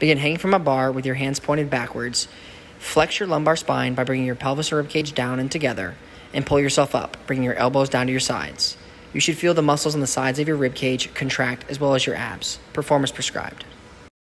Begin hanging from a bar with your hands pointed backwards. Flex your lumbar spine by bringing your pelvis and ribcage down and together, and pull yourself up, bringing your elbows down to your sides. You should feel the muscles on the sides of your ribcage contract as well as your abs. Perform as prescribed.